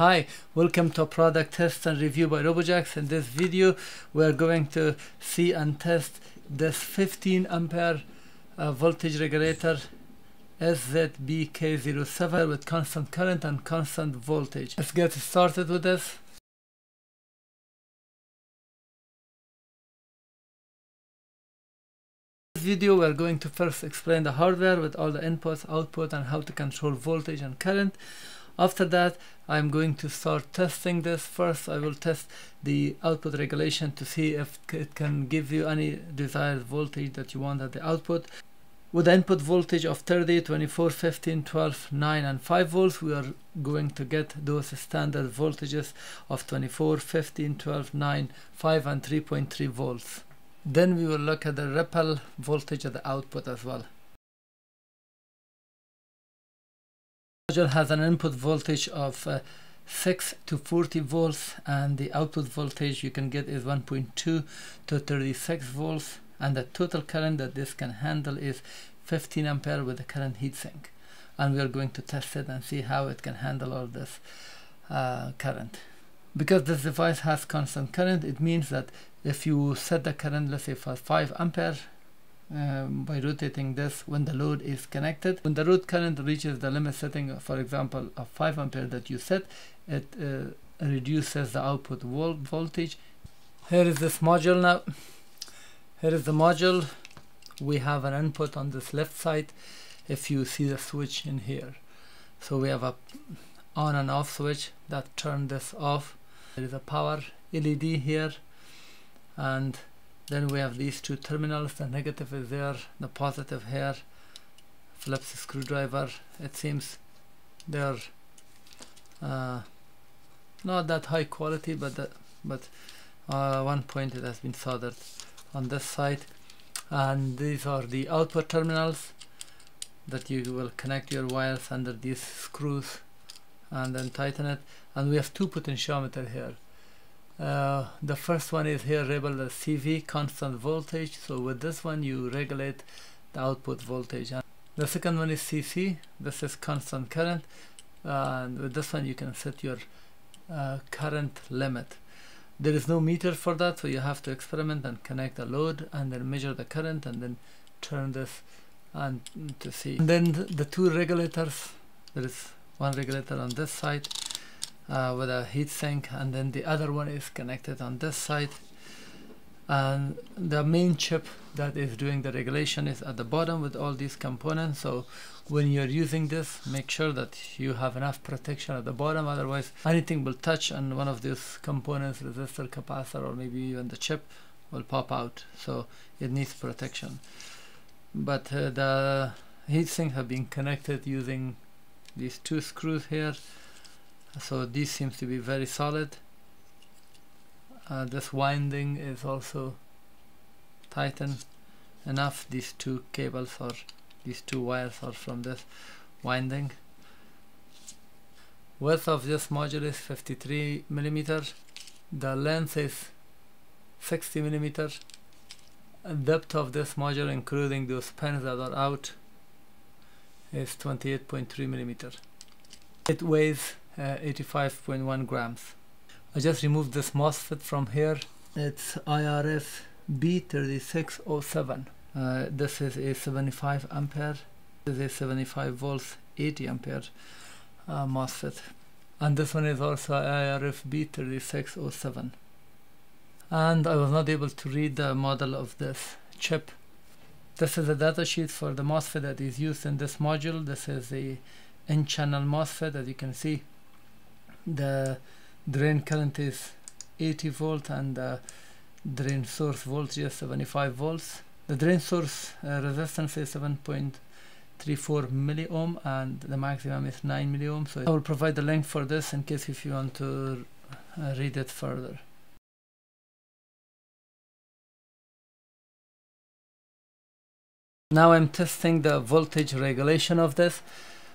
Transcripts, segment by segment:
Hi, welcome to product test and review by Robojax. In this video, we are going to see and test this 15 ampere uh, voltage regulator SZBK07 with constant current and constant voltage. Let's get started with this. In this video we are going to first explain the hardware with all the inputs, output and how to control voltage and current. After that I'm going to start testing this. First I will test the output regulation to see if it can give you any desired voltage that you want at the output. With input voltage of 30, 24, 15, 12, 9 and 5 volts we are going to get those standard voltages of 24, 15, 12, 9, 5 and 3.3 volts. Then we will look at the ripple voltage at the output as well. Module has an input voltage of uh, 6 to 40 volts and the output voltage you can get is 1.2 to 36 volts and the total current that this can handle is 15 ampere with the current heatsink. And we are going to test it and see how it can handle all this uh, current. Because this device has constant current it means that if you set the current let's say for 5 ampere um, by rotating this when the load is connected. When the load current reaches the limit setting, for example, of 5 ampere that you set, it uh, reduces the output vol voltage. Here is this module now. Here is the module. We have an input on this left side if you see the switch in here. So we have a on and off switch that turn this off. There is a power LED here and then we have these two terminals the negative is there the positive here. Phillips screwdriver it seems they're uh, not that high quality but the, but uh, one point it has been soldered on this side. And these are the output terminals that you will connect your wires under these screws and then tighten it. And we have two potentiometer here uh, the first one is here as CV constant voltage. So with this one you regulate the output voltage. And the second one is CC this is constant current. And with this one you can set your uh, current limit. There is no meter for that so you have to experiment and connect a load and then measure the current and then turn this and to see. And then the two regulators there is one regulator on this side uh, with a heatsink and then the other one is connected on this side. And the main chip that is doing the regulation is at the bottom with all these components. So when you're using this make sure that you have enough protection at the bottom. Otherwise anything will touch and one of these components resistor capacitor or maybe even the chip will pop out. So it needs protection. But uh, the heatsink have been connected using these two screws here so this seems to be very solid. Uh, this winding is also tightened enough. These two cables or these two wires are from this winding. Width of this module is 53 millimeters. The length is 60 millimeters. Depth of this module including those pins that are out is 28.3 millimeter it weighs 85.1 grams. I just removed this MOSFET from here. It's IRF B3607. Uh, this is a 75 ampere. This is a 75 volts 80 ampere uh, MOSFET. And this one is also IRFB3607. And I was not able to read the model of this chip. This is a datasheet for the MOSFET that is used in this module. This is a N-channel MOSFET as you can see the drain current is 80 volt and the drain source voltage is 75 volts. The drain source uh, resistance is 7.34 milliohm and the maximum is 9 milliohm so I will provide the link for this in case if you want to uh, read it further. Now I'm testing the voltage regulation of this.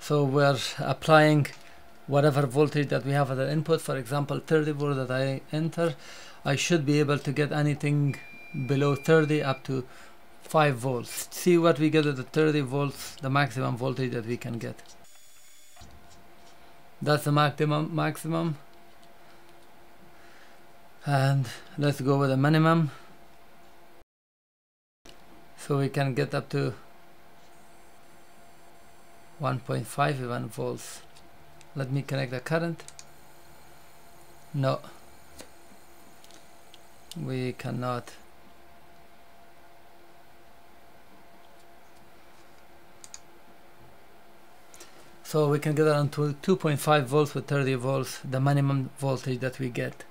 So we're applying whatever voltage that we have at the input for example 30 volt that I enter I should be able to get anything below 30 up to 5 volts. See what we get at the 30 volts the maximum voltage that we can get. That's the maximum maximum. And let's go with the minimum. So we can get up to 1.5 even volts let me connect the current. No. We cannot. So we can get around to 2.5 volts with 30 volts the minimum voltage that we get.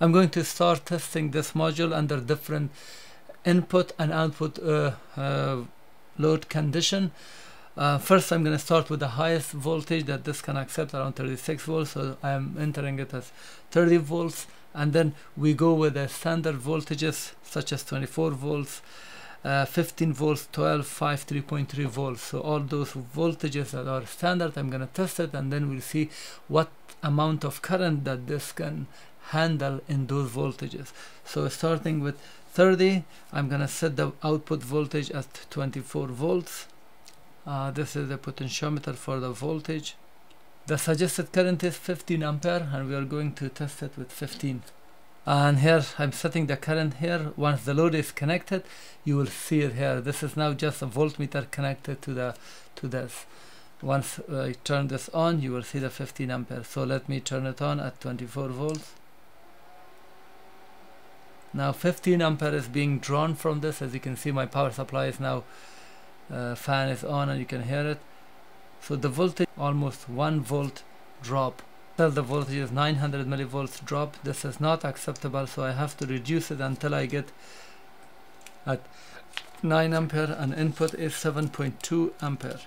I'm going to start testing this module under different input and output uh, uh, load condition. Uh, first I'm going to start with the highest voltage that this can accept around 36 volts so I'm entering it as 30 volts. And then we go with the standard voltages such as 24 volts uh, 15 volts 12 5 3.3 volts. So all those voltages that are standard I'm going to test it and then we'll see what amount of current that this can handle in those voltages. So starting with 30 I'm gonna set the output voltage at 24 volts. Uh, this is the potentiometer for the voltage. The suggested current is 15 ampere and we are going to test it with 15 and here I'm setting the current here. Once the load is connected you will see it here. This is now just a voltmeter connected to the to this. Once I turn this on you will see the 15 ampere. So let me turn it on at 24 volts now 15 ampere is being drawn from this. As you can see my power supply is now uh, fan is on and you can hear it. So the voltage almost 1 volt drop. Tell the voltage is 900 millivolts drop. This is not acceptable so I have to reduce it until I get at 9 ampere and input is 7.2 ampere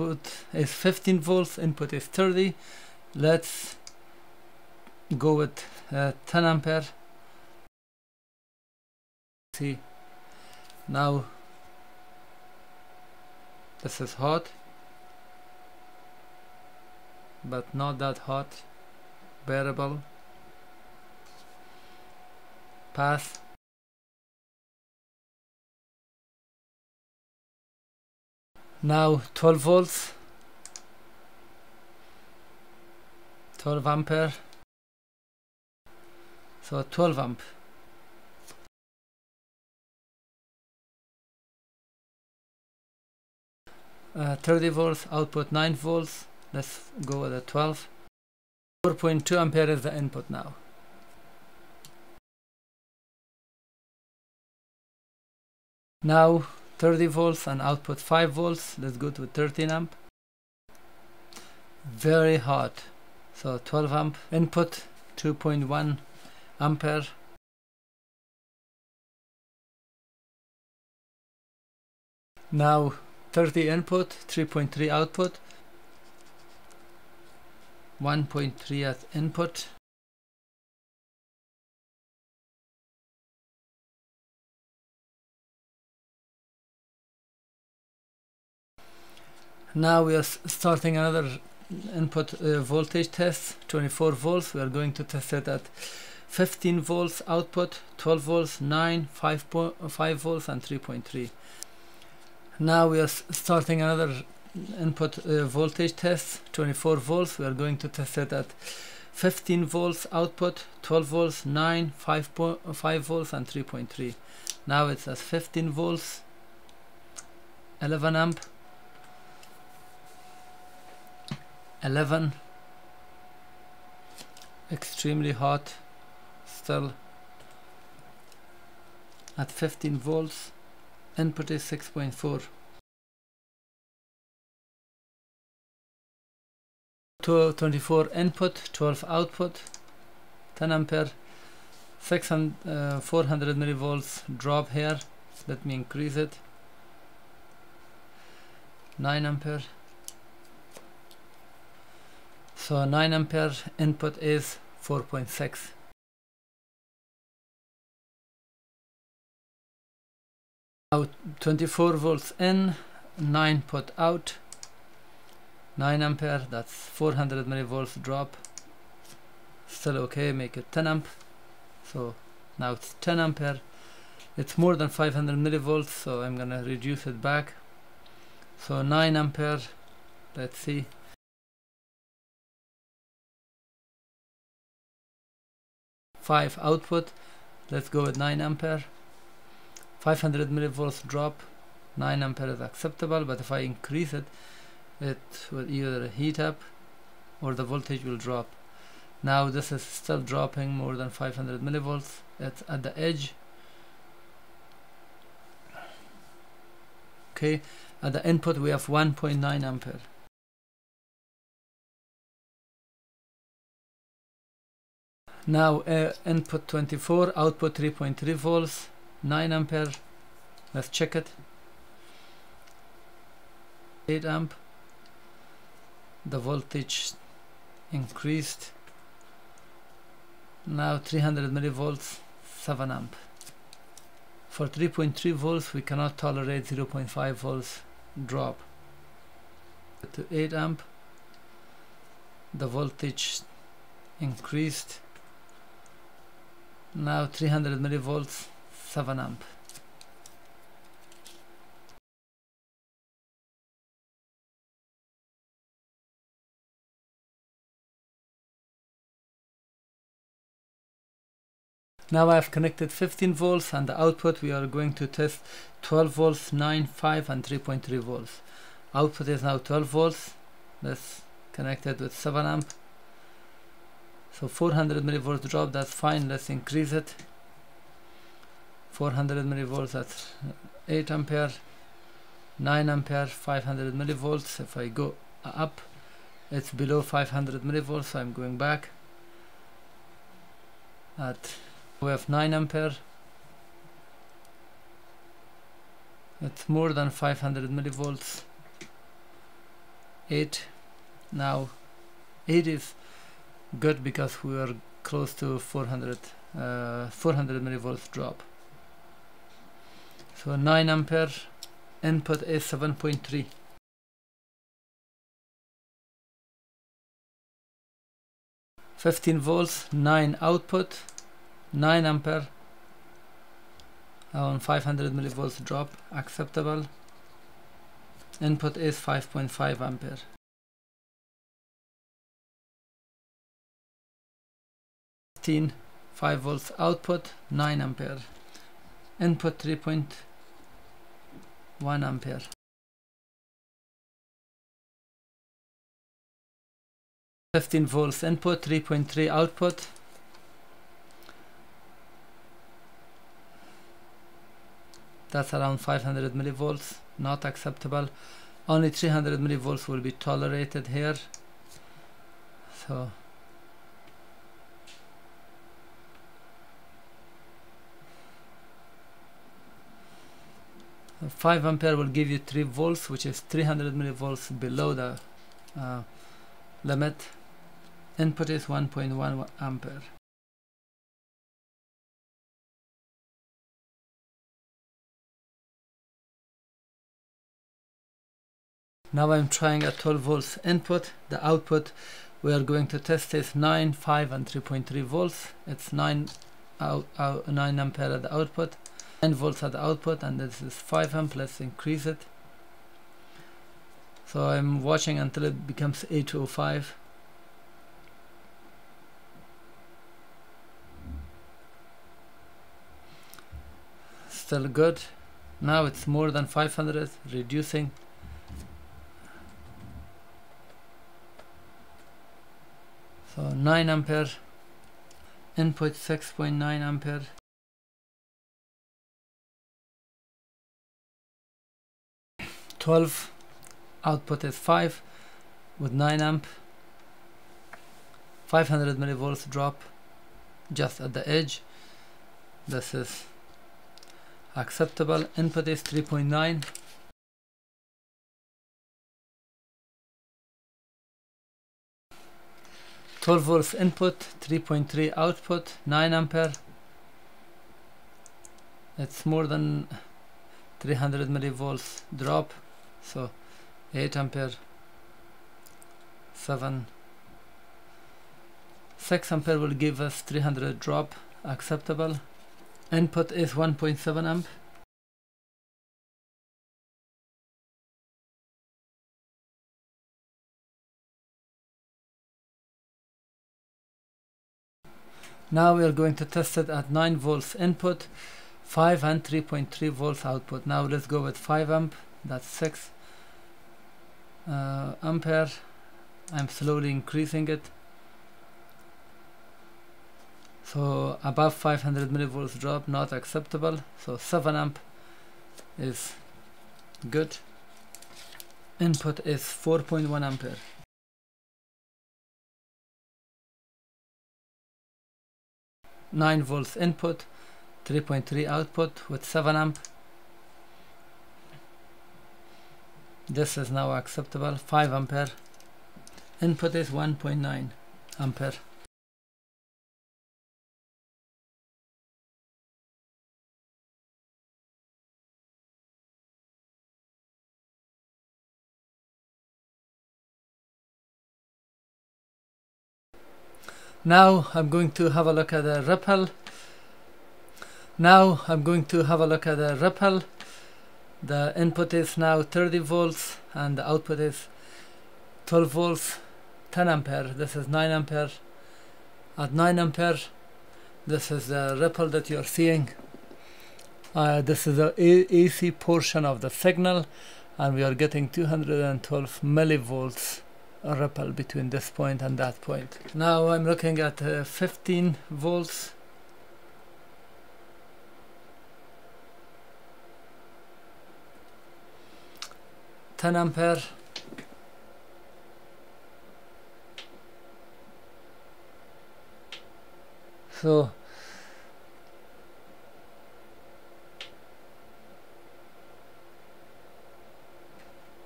output is 15 volts input is 30 let's go with uh, 10 ampere. See now this is hot but not that hot bearable pass now 12 volts. 12 ampere. So 12 amp. Uh, 30 volts output 9 volts. Let's go with the 12 4.2 ampere is the input now. Now 30 volts and output 5 volts let's go to 13 amp. Very hot. So 12 amp input 2.1 ampere. Now 30 input 3.3 output. 1.3 at input now we are starting another input uh, voltage test 24 volts. We are going to test it at 15 volts output 12 volts 9 5, 5 volts and 3.3 now we are starting another input uh, voltage test 24 volts. We are going to test it at 15 volts output 12 volts 9 5, 5 volts and 3.3 now it's at 15 volts 11 amp 11 extremely hot still at 15 volts input is 6.4 to 24 input 12 output 10 ampere 600 uh, 400 millivolts drop here let me increase it. 9 ampere so 9 ampere input is 4.6 now 24 volts in 9 put out. 9 ampere that's 400 millivolts drop. Still okay make it 10 amp. So now it's 10 ampere. It's more than 500 millivolts so I'm gonna reduce it back. So 9 ampere let's see five output. Let's go with 9 ampere. 500 millivolts drop. 9 ampere is acceptable but if I increase it it will either heat up or the voltage will drop. Now this is still dropping more than 500 millivolts. It's at the edge. Okay at the input we have 1.9 ampere now uh, input 24 output 3.3 volts 9 ampere. Let's check it. 8 amp. The voltage increased. Now 300 millivolts 7 amp. For 3.3 volts we cannot tolerate 0.5 volts drop. To 8 amp. The voltage increased now 300 millivolts 7 amp. Now I have connected 15 volts and the output we are going to test 12 volts 9 5 and 3.3 volts. Output is now 12 volts. That's connected with 7 amp so 400 millivolts drop that's fine let's increase it. 400 millivolts that's 8 ampere. 9 ampere 500 millivolts. If I go up it's below 500 millivolts so I'm going back at we have 9 ampere. It's more than 500 millivolts. 8 now 8 is good because we are close to 400 uh, 400 millivolts drop. So 9 ampere input is 7.3 15 volts 9 output 9 ampere on 500 millivolts drop acceptable. Input is 5.5 ampere 15 5 volts output 9 ampere input 3.1 ampere Fifteen volts input, three point three output. That's around 500 millivolts, not acceptable. Only 300 millivolts will be tolerated here. So 5 ampere will give you 3 volts which is 300 millivolts below the uh, limit. Input is 1.1 ampere. Now I'm trying a 12 volts input. The output we are going to test is 9 5 and 3.3 volts. It's 9 out, out 9 ampere at the output 9 volts at output and this is 5 amp let's increase it. So I'm watching until it becomes 805 still good. Now it's more than 500 reducing. So 9 ampere input 6.9 ampere 12 output is 5 with 9 amp 500 millivolts drop just at the edge. This is acceptable. Input is 3.9 12 volts input 3.3 output 9 ampere. It's more than 300 millivolts drop so 8 ampere 7 6 ampere will give us 300 drop acceptable. Input is 1.7 amp. Now we are going to test it at 9 volts input 5 and 3.3 volts output. Now let's go with 5 amp that's 6 uh, ampere I'm slowly increasing it. So above 500 millivolts drop not acceptable. So 7 amp is good. Input is 4.1 ampere. Nine volts input, 3.3 output with 7 amp. This is now acceptable. 5 ampere. Input is 1.9 ampere. Now I'm going to have a look at the ripple. Now I'm going to have a look at the ripple. The input is now 30 volts and the output is 12 volts, 10 ampere. This is 9 ampere. At 9 ampere, this is the ripple that you're seeing. Uh, this is the AC portion of the signal and we are getting 212 millivolts ripple between this point and that point. Now I'm looking at uh, 15 volts Ten ampere so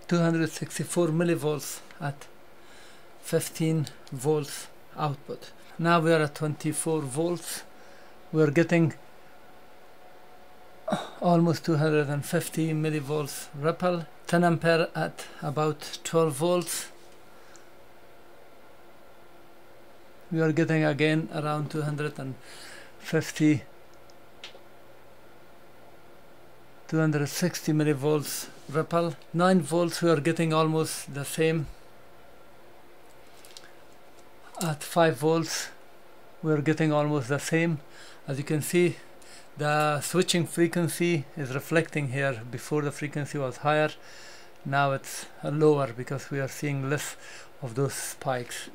Two hundred sixty four millivolts at 15 volts output. Now we are at 24 volts. We're getting almost 250 millivolts ripple 10 ampere at about 12 volts. We are getting again around 250 260 millivolts ripple 9 volts we are getting almost the same. At 5 volts we're getting almost the same. As you can see the switching frequency is reflecting here. Before the frequency was higher now it's lower because we are seeing less of those spikes.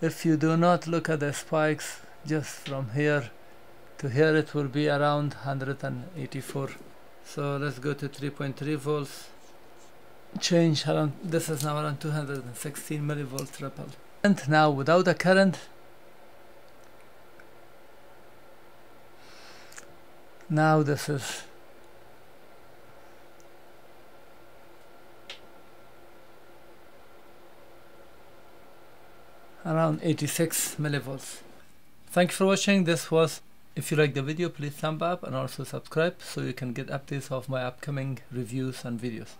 If you do not look at the spikes just from here to here it will be around 184 so let's go to 3.3 volts. Change around this is now around 216 millivolts ripple. And now without a current now this is around 86 millivolts. Thank you for watching. This was if you like the video please thumb up and also subscribe so you can get updates of my upcoming reviews and videos